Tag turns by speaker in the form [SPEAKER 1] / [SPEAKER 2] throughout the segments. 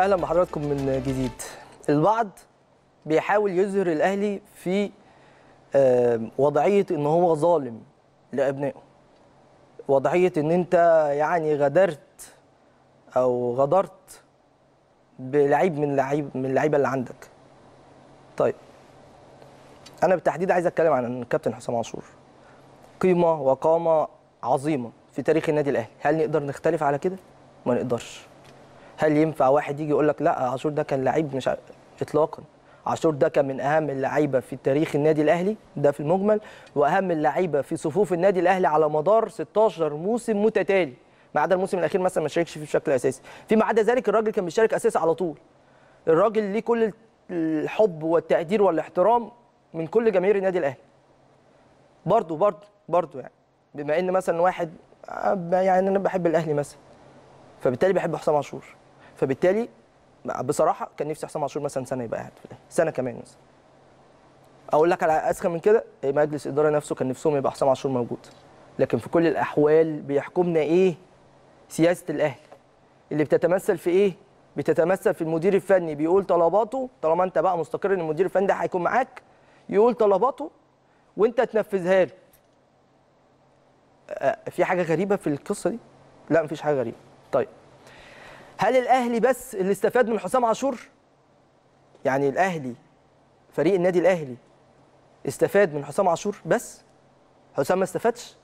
[SPEAKER 1] أهلا بحضراتكم من جديد. البعض بيحاول يظهر الأهلي في وضعية إن هو ظالم لأبنائه. وضعية إن أنت يعني غدرت أو غدرت بلعيب من لعيب من اللعيبة اللي عندك. طيب أنا بالتحديد عايز أتكلم عن الكابتن حسام عاشور. قيمة وقامة عظيمة في تاريخ النادي الأهلي. هل نقدر نختلف على كده؟ ما نقدرش. هل ينفع واحد يجي يقول لك لا عاشور ده كان لعيب مش اطلاقا. عاشور ده كان من أهم اللعيبة في تاريخ النادي الأهلي ده في المجمل وأهم اللعيبة في صفوف النادي الأهلي على مدار 16 موسم متتالي. ما عدا الموسم الأخير مثلا ما شاركش فيه بشكل أساسي. فيما عدا ذلك الراجل كان بيشارك أساسي على طول. الراجل ليه كل الحب والتقدير والاحترام من كل جماهير النادي الأهلي. برضه برضه برضه يعني. بما إن مثلا واحد يعني أنا بحب الأهلي مثلا فبالتالي بحب حسام عاشور. فبالتالي بصراحة كان نفسي حسام عاشور مثلا سنة يبقى قاعد في الأهلي. سنة كمان مثلا. أقول لك على اسخن من كده مجلس الاداره نفسه كان نفسهم يبقى حسام عاشور موجود. لكن في كل الأحوال بيحكمنا إيه؟ سياسة الأهلي. اللي بتتمثل في إيه؟ بتتمثل في المدير الفني بيقول طلباته طالما أنت بقى مستقر إن المدير الفني ده هيكون معاك يقول طلباته وأنت تنفذها له. آه، في حاجة غريبة في القصة دي؟ لا مفيش حاجة غريبة. طيب. هل الأهلي بس اللي استفاد من حسام عاشور؟ يعني الأهلي فريق النادي الأهلي استفاد من حسام عاشور بس؟ حسام ما استفادش؟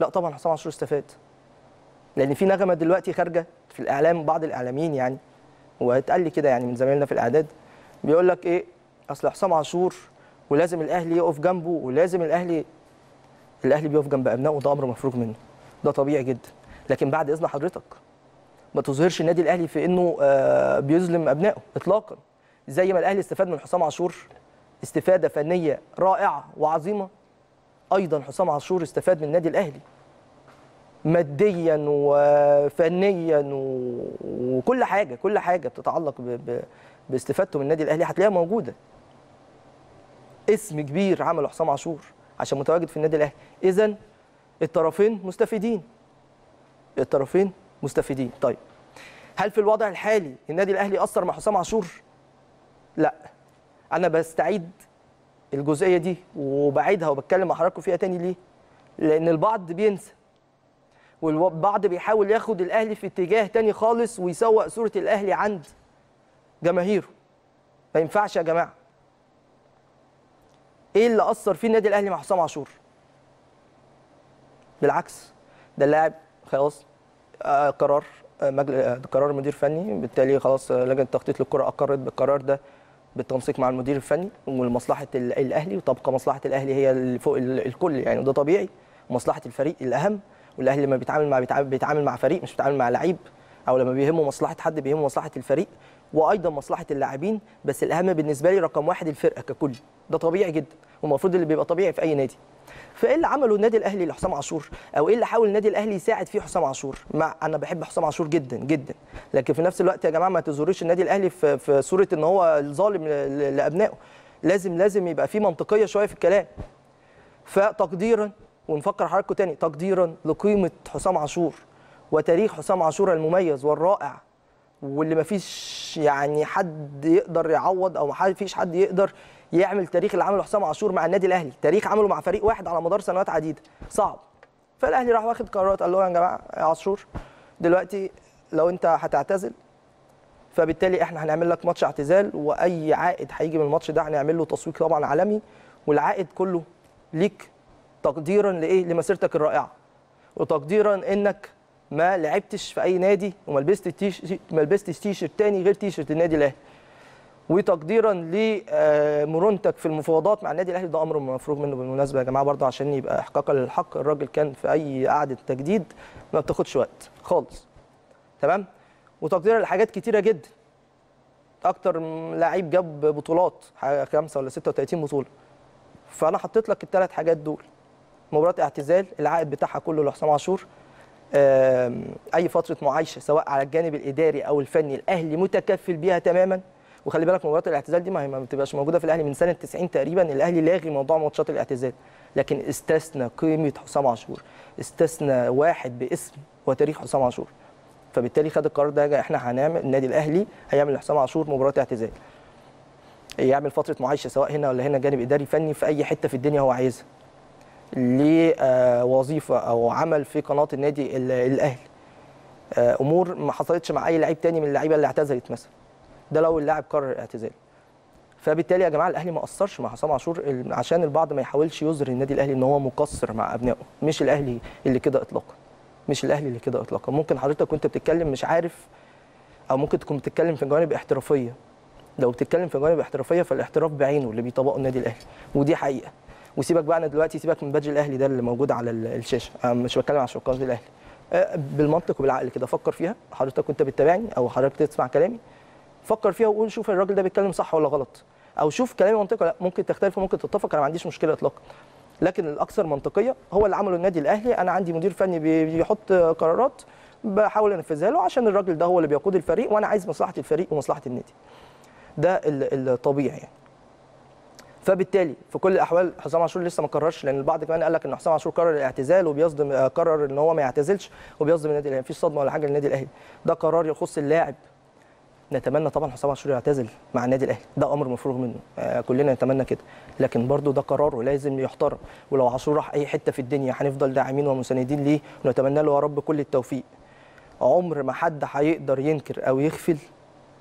[SPEAKER 1] لا طبعا حسام عاشور استفاد. لأن في نغمة دلوقتي خارجة في الإعلام بعض الإعلاميين يعني واتقال لي كده يعني من زمايلنا في الإعداد بيقول لك إيه؟ أصل حسام عاشور ولازم الأهلي يقف جنبه ولازم الأهلي الأهلي بيقف جنب أبنائه ده أمر مفروغ منه. ده طبيعي جدا. لكن بعد إذن حضرتك ما تظهرش النادي الأهلي في إنه آه، بيظلم أبنائه اطلاقا زي ما الأهلي استفاد من حسام عاشور استفادة فنية رائعة وعظيمة أيضا حسام عاشور استفاد من النادي الأهلي ماديا وفنيا. وكل حاجة كل حاجة بتتعلق. باستفادته من النادي الأهلي هتلاقيها موجودة اسم كبير عمله حسام عاشور عشان متواجد في النادي الأهلي اذا الطرفين مستفيدين الطرفين مستفيدين. طيب هل في الوضع الحالي النادي الأهلي أثر مع حسام عاشور؟ لا. أنا بستعيد الجزئية دي وبعيدها وبتكلم مع حضراتكم فيها تاني ليه؟ لأن البعض بينسى والبعض بيحاول ياخد الأهلي في اتجاه تاني خالص ويسوق صورة الأهلي عند جماهيره. ما ينفعش يا جماعة. إيه اللي أثر فيه النادي الأهلي مع حسام عاشور؟ بالعكس ده اللاعب خلاص قرار آه،. آه، قرار مدير فني بالتالي خلاص آه، لجنة التخطيط للكرة أقرت بالقرار ده بالتنسيق مع المدير الفني ولمصلحه ال- الأهلي. وتبقى مصلحة الأهلي هي اللي فوق ال- الكل يعني وده طبيعي. ومصلحه الفريق الأهم. والأهلي لما بيتعامل مع بيتعامل مع فريق مش بيتعامل مع لعيب أو لما بيهمه مصلحة حد بيهمه مصلحة الفريق. وأيضا مصلحة اللاعبين بس الأهم بالنسبة لي رقم واحد الفرقة ككل. ده طبيعي جدا والمفروض اللي بيبقى طبيعي في أي نادي. فإيه اللي عمله النادي الأهلي لحسام عاشور؟ أو إيه اللي حاول النادي الأهلي يساعد فيه حسام عاشور؟ مع أنا بحب حسام عاشور جدا جدا. لكن في نفس الوقت يا جماعة ما تزوروش النادي الأهلي في, في صورة إن هو الظالم لأبنائه. لازم لازم يبقى في منطقية شوية في الكلام. فتقديرا ونفكر حضراتكم تاني تقديرا لقيمة حسام عاشور وتاريخ حسام عاشور المميز والرائع واللي ما فيش يعني حد يقدر يعوض أو ما فيش حد يقدر يعمل تاريخ اللي عمله حسام عاشور مع النادي الأهلي. تاريخ عمله مع فريق واحد على مدار سنوات عديدة. صعب. فالأهلي راح واخد قرارات قال له يا جماعة يا عاشور دلوقتي لو أنت هتعتزل فبالتالي إحنا هنعمل لك ماتش اعتزال وأي عائد هيجي من الماتش ده هنعمل له تسويق طبعا عالمي والعائد كله ليك تقديرا لإيه؟ لمسيرتك الرائعة. وتقديرا إنك ما لعبتش في أي نادي وما لبست تيش ما لبستش تيشرت تاني غير تيشرت النادي الأهلي. وتقديرا لمرونتك في المفاوضات مع النادي الأهلي ده أمر مفروغ منه بالمناسبة يا جماعة برضه عشان يبقى احقاقا للحق الراجل كان في أي قعدة تجديد ما بتاخدش وقت خالص. تمام؟ وتقديرا لحاجات كتيرة جدا. أكتر لعيب جاب بطولات خمسة ولا 36 بطولة. فأنا حطيت لك الثلاث حاجات دول. مباراة اعتزال العائد بتاعها كله لحسام عاشور. أي فترة معايشة سواء على الجانب الإداري أو الفني الأهلي متكفل بيها تماما. وخلي بالك مباراة الاعتزال دي ما هي ما بتبقاش موجودة في الأهلي من سنة 90 تقريبا. الأهلي لاغي موضوع ماتشات الاعتزال لكن استثنى قيمة حسام عاشور استثنى واحد باسم وتاريخ حسام عاشور. فبالتالي خد القرار ده إحنا هنعمل النادي الأهلي هيعمل لحسام عاشور مباراة اعتزال. يعمل فترة معايشة سواء هنا ولا هنا جانب إداري فني في أي حتة في الدنيا هو عايزها. ليه آه، وظيفه أو عمل في قناة النادي ال- الأهلي. آه، أمور ما حصلتش مع أي لعيب تاني من اللعيبة اللي اعتزلت مثلا. ده لو اللاعب قرر الاعتزال. فبالتالي يا جماعة الأهلي ما قصرش مع حسام عاشور عشان البعض ما يحاولش يظهر النادي الأهلي إن هو مقصر مع أبنائه. مش الأهلي اللي كده اطلاقا. مش الأهلي اللي كده اطلاقا. ممكن حضرتك وأنت بتتكلم مش عارف أو ممكن تكون بتتكلم في جوانب احترافية. لو بتتكلم في جوانب احترافية فالاحتراف بعينه اللي بيطبقه النادي الأهلي. ودي حقيقة. وسيبك بقى أنا دلوقتي سيبك من بادج الأهلي ده اللي موجود على ال- الشاشة. أنا مش بتكلم عشان قناه الأهلي. آه، بالمنطق وبالعقل كده فكر فيها. حضرتك وانت بتتابعني أو حضرتك تسمع كلامي. فكر فيها وقول شوف الراجل ده بيتكلم صح ولا غلط. أو شوف كلامي منطقي لأ. ممكن تختلف وممكن تتفق أنا ما عنديش مشكلة اطلاقا. لكن الأكثر منطقية هو اللي عمله النادي الأهلي. أنا عندي مدير فني بي- بيحط قرارات بحاول أنفذها له عشان الراجل ده هو اللي بيقود الفريق وأنا عايز مصلحة الفريق ومصلحة النادي. ده ال- الطبيعي يعني. فبالتالي في كل الأحوال حسام عاشور لسه ما قررش لأن البعض كمان قال لك إن حسام عاشور قرر الاعتزال وبيصدم آه، قرر إن هو ما يعتزلش وبيصدم النادي الأهلي. مفيش صدمة ولا حاجة للنادي الأهلي. ده قرار يخص اللاعب. نتمنى طبعا حسام عاشور يعتزل مع النادي الأهلي. ده أمر مفروغ منه. آه كلنا نتمنى كده. لكن برضو ده قراره لازم يحترم. ولو عاشور راح أي حتة في الدنيا هنفضل داعمين ومساندين ليه؟ ونتمنى له يا رب كل التوفيق. عمر ما حد هيقدر ينكر أو يغفل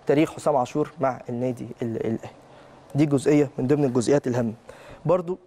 [SPEAKER 1] تاريخ حسام عاشور مع النادي ال- الاهلي دي جزئية من ضمن الجزئيات الهامه برضو